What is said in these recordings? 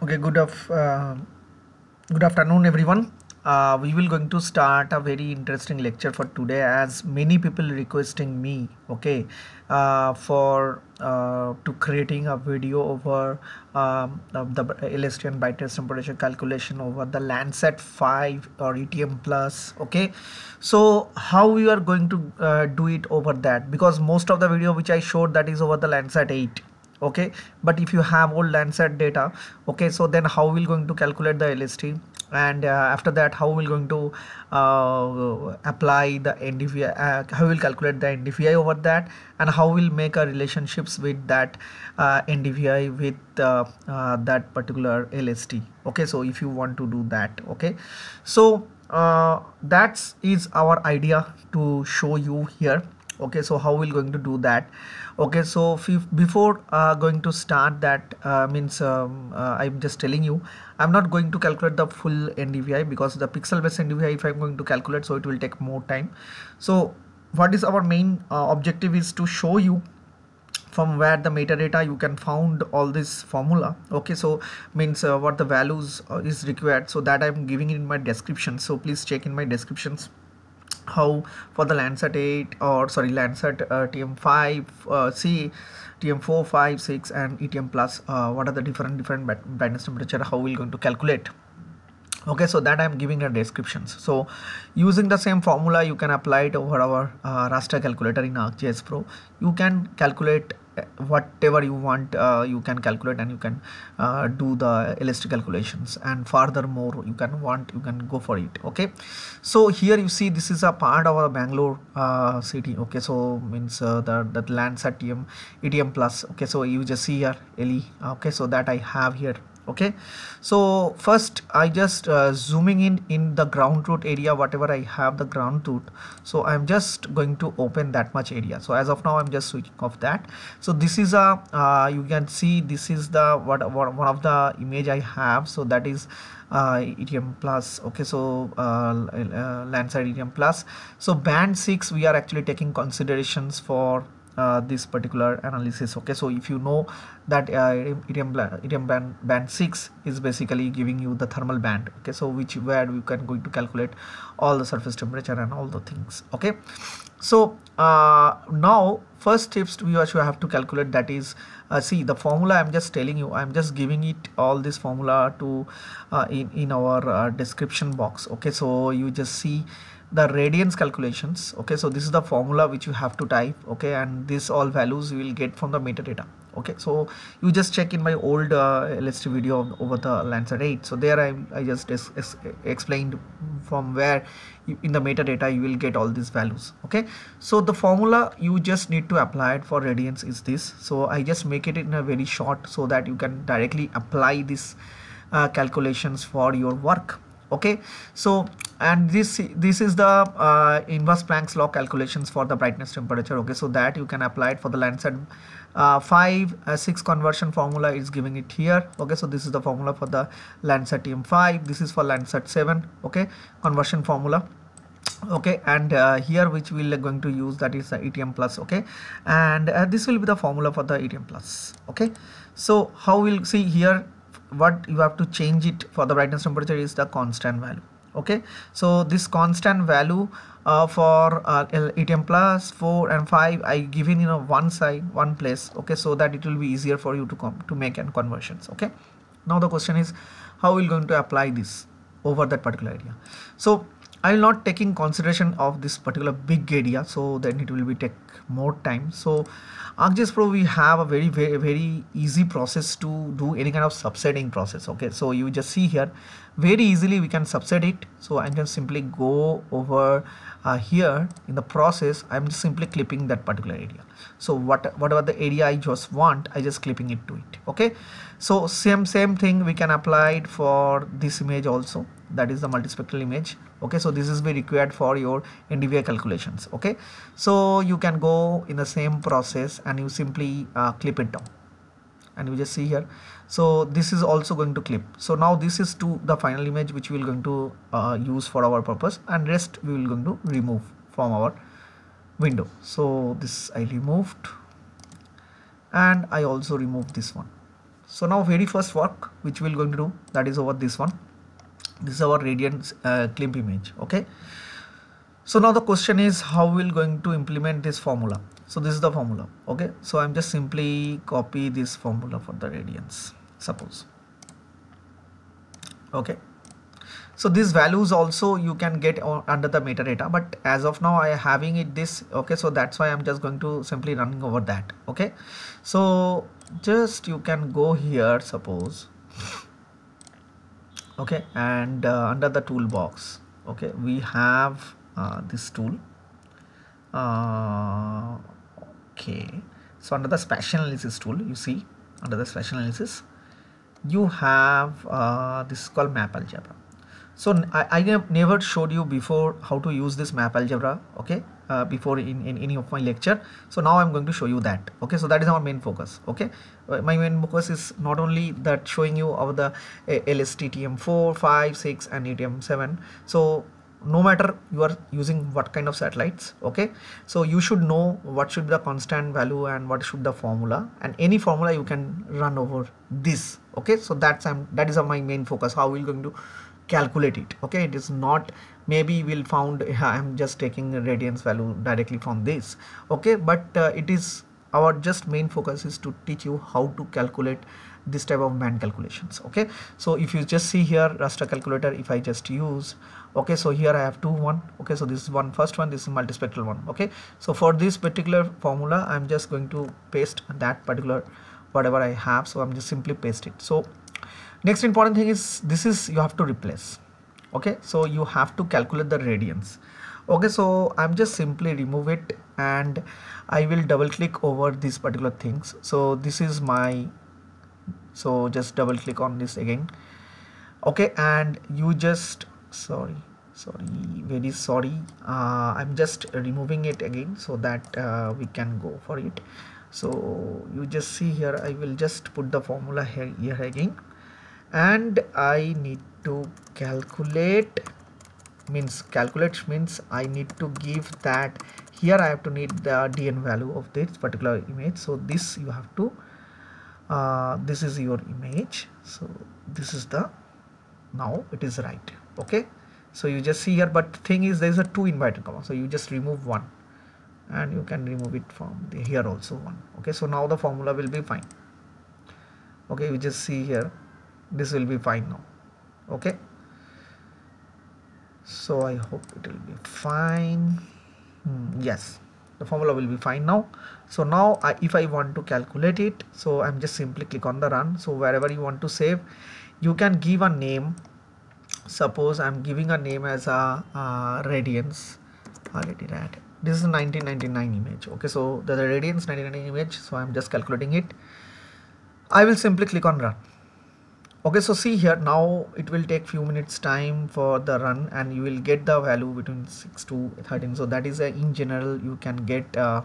Okay, good of uh, good afternoon, everyone. Uh, we will going to start a very interesting lecture for today, as many people requesting me, okay, uh, for uh, to creating a video over um, of the LST and brightness temperature calculation over the Landsat 5 or ETM plus, okay. So how we are going to uh, do it over that? Because most of the video which I showed that is over the Landsat 8 okay? But if you have old landsat data okay so then how we'll going to calculate the lst and uh, after that how we'll going to uh, apply the ndvi uh, how we'll calculate the ndvi over that? And how we'll make our relationships with that uh, ndvi with uh, uh, that particular lst okay so if you want to do that okay? So that is our idea to show you here okay so how we're going to do that? Okay so before uh, going to start that uh, means um, uh, i'm just telling you i'm not going to calculate the full ndvi because the pixel based ndvi if i'm going to calculate so it will take more time. So what is our main uh, objective is to show you from where the metadata you can found all this formula. Okay so means uh, what the values uh, is required. So that i'm giving in my description. So please check in my descriptions how for the Landsat 8 or sorry Landsat uh, TM5 uh, C TM4 5 6 and ETM plus uh, what are the different different brightness temperature how we're going to calculate. Okay so that i'm giving a descriptions. So using the same formula you can apply it over our uh, raster calculator in arcgis pro. You can calculate whatever you want uh, you can calculate and you can uh, do the LST calculations. And furthermore you can want you can go for it. Okay? So here you see this is a part of our Bangalore uh, city. Okay? So means uh, the that Landsat TM ETM plus. Okay? So you just see here LE okay? So that I have here okay? So first i just uh, zooming in in the ground truth area whatever i have the ground truth so i'm just going to open that much area. So as of now i'm just switching off that. So this is a uh, you can see this is the what, what one of the image i have. So that is uh, ETM plus. Okay? So uh, uh, Landsat ETM plus. So band 6 we are actually taking considerations for uh, this particular analysis okay? So if you know that uh, ETM, ETM band, band 6 is basically giving you the thermal band okay? So which where you can going to calculate all the surface temperature and all the things okay? So uh, now first tips we actually have to calculate that is uh, see the formula i'm just telling you i'm just giving it all this formula to uh, in in our uh, description box okay? So you just see the radiance calculations okay? So this is the formula which you have to type okay? And this all values you will get from the metadata okay? So you just check in my old uh, LST video over the Landsat 8 so there I, I just explained from where you, in the metadata you will get all these values okay? So the formula you just need to apply it for radiance is this. So I just make it in a very short so that you can directly apply this uh, calculations for your work okay? So and this this is the uh, inverse Planck's law calculations for the brightness temperature okay? So that you can apply it for the Landsat uh, 5 uh, 6 conversion formula is giving it here okay? So this is the formula for the Landsat TM5 this is for Landsat 7 okay? Conversion formula okay? And uh, here which we are going to use that is the ETM plus okay? And uh, this will be the formula for the ETM plus okay? So how we'll see here what you have to change it for the brightness temperature is the constant value okay? So this constant value uh, for uh, ETM plus 4 and 5 I given in a one side one place okay? So that it will be easier for you to come to make and conversions okay? Now the question is how we are going to apply this over that particular area? So I will not taking consideration of this particular big area so then it will be take more time. So ArcGIS Pro we have a very very very easy process to do any kind of subsetting process okay? So you just see here very easily we can subset it. So I can simply go over uh, here in the process I'm simply clipping that particular area. So what whatever the area I just want I just clipping it to it okay? So same same thing we can apply it for this image also that is the multispectral image. Okay so this is be required for your NDVI calculations. Okay so you can go in the same process and you simply uh, clip it down. And you just see here. So this is also going to clip. So now this is to the final image which we will going to uh, use for our purpose and rest we will going to remove from our window. So this I removed and I also removed this one. So now very first work which we're going to do that is over this one this is our radiance uh, clip image okay? So now the question is how we're going to implement this formula? So this is the formula okay? So i'm just simply copy this formula for the radiance suppose okay? So these values also you can get under the metadata but as of now i having it this okay? So that's why i'm just going to simply running over that okay? So just you can go here suppose okay and uh, under the toolbox okay we have uh, this tool. Uh, okay so under the spatial analysis tool you see under the spatial analysis you have uh, this is called map algebra so I, I never showed you before how to use this map algebra okay uh, before in, in any of my lecture. So now i'm going to show you that okay. So that is our main focus okay. Uh, my main focus is not only that showing you of the uh, lsttm 4 5 6 and ETM 7 so no matter you are using what kind of satellites okay. So you should know what should be the constant value and what should the formula. And any formula you can run over this okay. So that's um, that is my main focus how we're going to calculate it okay? It is not maybe we'll found i'm just taking radiance value directly from this okay? But uh, it is our just main focus is to teach you how to calculate this type of band calculations okay? So if you just see here raster calculator if i just use okay? So here i have two one okay? So this is one first one this is multispectral one okay? So for this particular formula i'm just going to paste that particular whatever i have. So i'm just simply paste it so next important thing is this is you have to replace. Okay? So you have to calculate the radiance okay? So i'm just simply remove it and i will double click over these particular things. So this is my so just double click on this again. Okay? And you just sorry sorry very sorry. Uh, I'm just removing it again so that uh, we can go for it. So you just see here I will just put the formula here, here again and I need to calculate means calculate means I need to give that. Here I have to need the DN value of this particular image. So this you have to uh, this is your image. So this is the now it is right. Okay? So you just see here but thing is there is a two inverted comma. So you just remove one and you can remove it from here also one. Okay? So now the formula will be fine. Okay? You just see here this will be fine now. Okay? So i hope it will be fine. Hmm, yes. The formula will be fine now. So now I, if i want to calculate it so i'm just simply click on the run. So wherever you want to save you can give a name. Suppose I'm giving a name as a uh, radiance already that this is 1999 image. Okay so the radiance 1999 image. So I'm just calculating it. I will simply click on run okay so see here now it will take few minutes time for the run and you will get the value between 6 to 13 so that is a, in general you can get uh,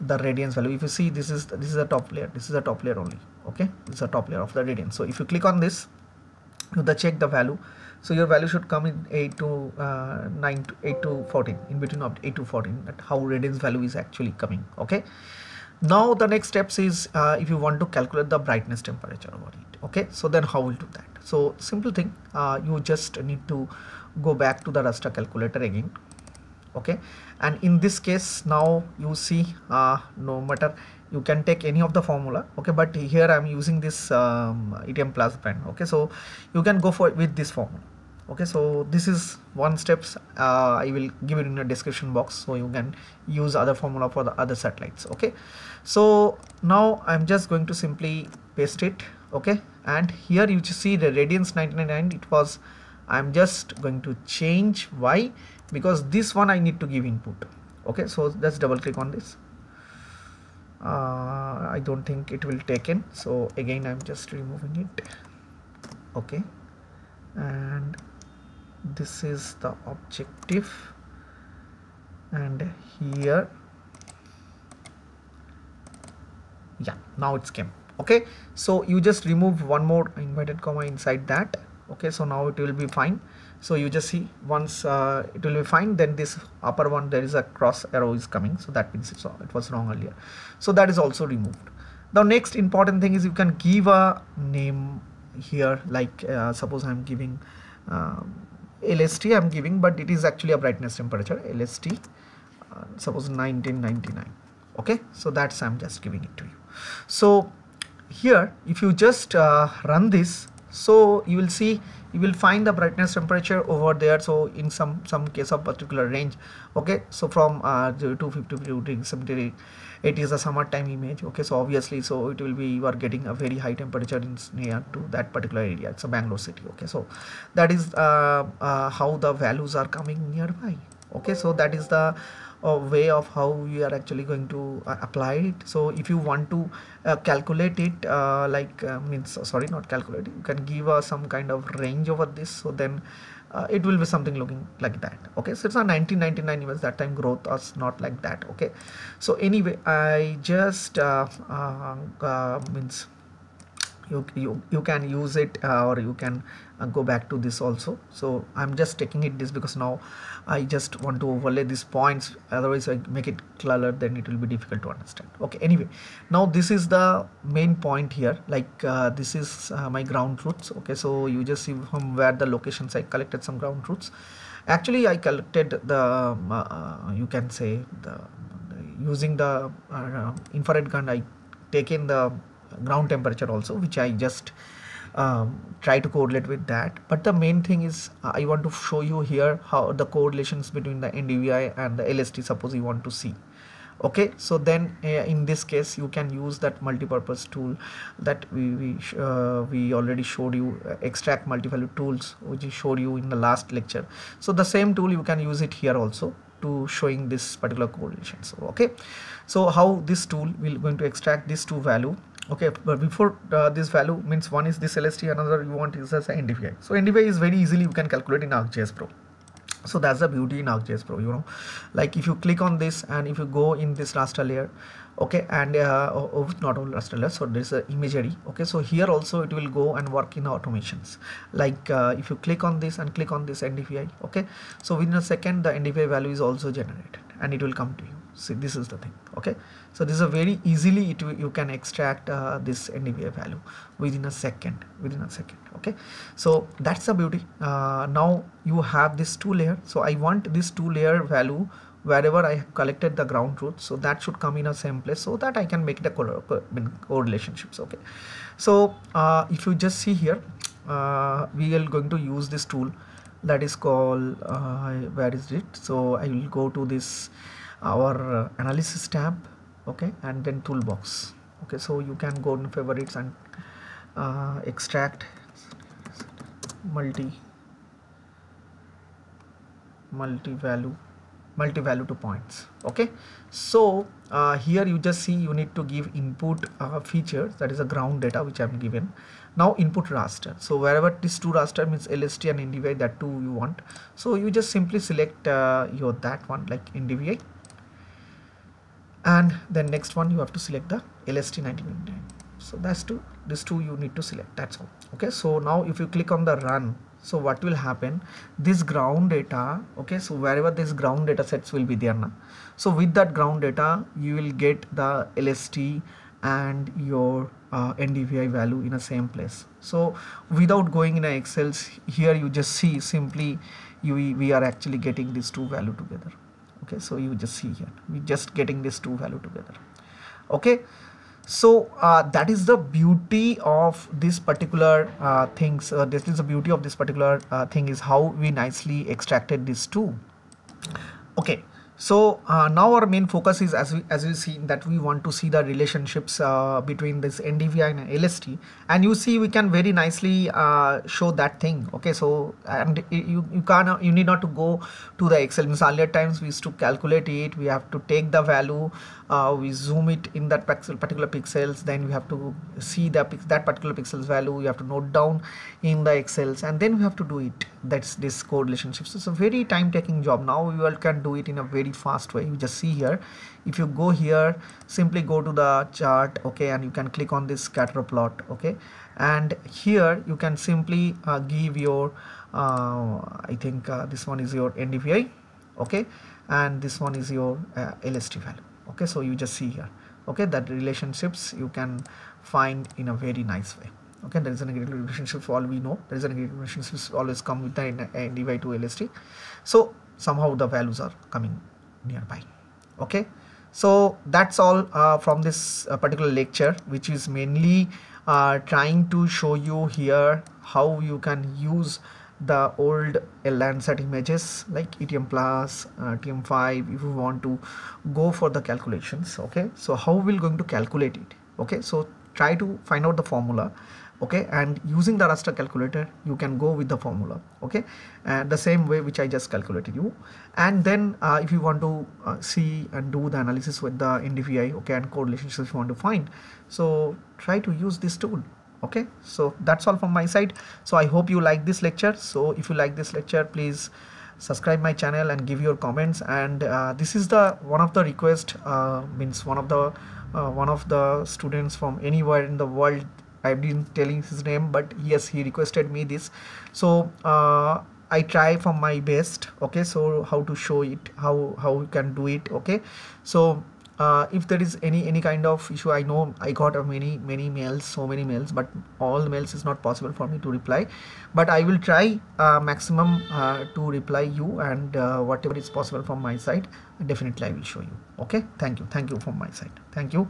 the radiance value. If you see this is this is a top layer this is a top layer only okay? Is a top layer of the radiance. So if you click on this you the check the value. So your value should come in 8 to uh, 9 to 8 to 14 in between of 8 to 14 that how radiance value is actually coming okay now the next steps is uh, if you want to calculate the brightness temperature over it okay? So then how will do that? So simple thing uh, you just need to go back to the raster calculator again okay? And in this case now you see uh, no matter you can take any of the formula okay? But here i'm using this um, ETM plus band okay? So you can go for with this formula okay so this is one steps. Uh, I will give it in the description box so you can use other formula for the other satellites. Okay so now I'm just going to simply paste it. Okay and here you see the radiance 999 it was I'm just going to change why because this one I need to give input. Okay so let's double click on this. Uh, I don't think it will take in. So again I'm just removing it. Okay and this is the objective. And here. Yeah now it's came. Okay so you just remove one more inverted comma inside that. Okay so now it will be fine. So you just see once uh, it will be fine then this upper one there is a cross arrow is coming. So that means it's, it was wrong earlier. So that is also removed. The next important thing is you can give a name here like uh, suppose i'm giving uh, lst i'm giving but it is actually a brightness temperature lst uh, suppose 1999 okay? So that's i'm just giving it to you. So here if you just uh, run this so you will see you will find the brightness temperature over there so in some some case of particular range okay? So from uh, 250 to 70 it is a summertime image okay? So obviously so it will be you are getting a very high temperature in near to that particular area. It's a bangalore city okay? So that is uh, uh, how the values are coming nearby okay? So that is the a way of how we are actually going to uh, apply it. So if you want to uh, calculate it uh, like uh, means sorry not calculate you can give uh, some kind of range over this. So then uh, it will be something looking like that. Okay? So it's a 1999 even that time growth was not like that. Okay? So anyway i just means you, you you can use it or you can go back to this also. So i'm just taking it this because now I just want to overlay these points. Otherwise I make it clearer then it will be difficult to understand. Okay anyway. Now this is the main point here. Like uh, this is uh, my ground truths okay so you just see from where the locations I collected some ground truths actually I collected the um, uh, you can say the using the uh, infrared gun I taken the ground temperature also which I just um, try to correlate with that. But the main thing is I want to show you here how the correlations between the NDVI and the LST suppose you want to see. Okay so then uh, in this case you can use that multi-purpose tool that we we, uh, we already showed you uh, extract multi-value tools which we showed you in the last lecture. So the same tool you can use it here also to showing this particular correlation. So okay. So how this tool will going to extract these two value okay but before uh, this value means one is this LST another you want is as NDVI so NDVI is very easily you can calculate in ArcGIS Pro. So that's the beauty in ArcGIS Pro you know. Like if you click on this and if you go in this raster layer okay and uh, oh, not all raster layer so there's a imagery okay. So here also it will go and work in the automations. Like uh, if you click on this and click on this NDVI okay. So within a second the NDVI value is also generated and it will come to you. See this is the thing okay. So this is a very easily it, you can extract uh, this NDVI value within a second within a second. Okay. So that's the beauty. Uh, now you have this two layer. So I want this two layer value wherever I have collected the ground truth. So that should come in a same place so that I can make it a correlationships. Okay. So uh, if you just see here uh, we are going to use this tool that is called uh, where is it? So I will go to this our uh, analysis tab okay and then toolbox. Okay so you can go in favorites and uh, extract multi multi value multi value to points. Okay so uh, here you just see you need to give input uh, features that is a ground data which I'm given. Now input raster. So wherever this two raster means LST and NDVI that two you want. So you just simply select uh, your that one like NDVI and then next one you have to select the LST 1999 so that's two these two you need to select that's all. Okay so now if you click on the run so what will happen? This ground data okay so wherever this ground data sets will be there now so with that ground data you will get the LST and your uh, NDVI value in the same place. So without going in Excel here you just see simply you we are actually getting these two value together okay so you just see here. We just getting this two value together. Okay so uh, that is the beauty of this particular uh, things uh, this is the beauty of this particular uh, thing is how we nicely extracted these two. Okay so uh, now our main focus is as we as we see that we want to see the relationships uh, between this NDVI and LST and you see we can very nicely uh, show that thing. Okay so and you you can you need not to go to the Excel. Means earlier times we used to calculate it. We have to take the value uh, we zoom it in that particular pixels. Then we have to see the that particular pixels value. You have to note down in the excels. And then we have to do it. That's this code relationships so it's a very time taking job. Now we all can do it in a very fast way. You just see here. If you go here simply go to the chart okay and you can click on this scatter plot okay? And here you can simply uh, give your uh, I think uh, this one is your NDVI okay? And this one is your uh, LST value okay? So you just see here okay? That relationships you can find in a very nice way okay? There is a negative relationship for all we know. There is a negative relationship always come with the NDVI to lst so somehow the values are coming nearby. Okay? So that's all uh, from this uh, particular lecture which is mainly uh, trying to show you here how you can use the old Landsat images like ETM plus, uh, TM5 if you want to go for the calculations okay? So how we're going to calculate it okay? So try to find out the formula okay and using the raster calculator you can go with the formula. Okay and the same way which i just calculated you. And then uh, if you want to uh, see and do the analysis with the ndvi okay and correlations you want to find. So try to use this tool. Okay so that's all from my side. So i hope you like this lecture. So if you like this lecture please subscribe my channel and give your comments. And uh, this is the one of the request uh, means one of the uh, one of the students from anywhere in the world I've been telling his name but yes he requested me this. So uh, I try from my best okay? So how to show it how how you can do it okay? So uh, if there is any any kind of issue I know I got many many mails so many mails but all mails is not possible for me to reply. But I will try uh, maximum uh, to reply you and uh, whatever is possible from my side definitely I will show you okay? Thank you thank you from my side. Thank you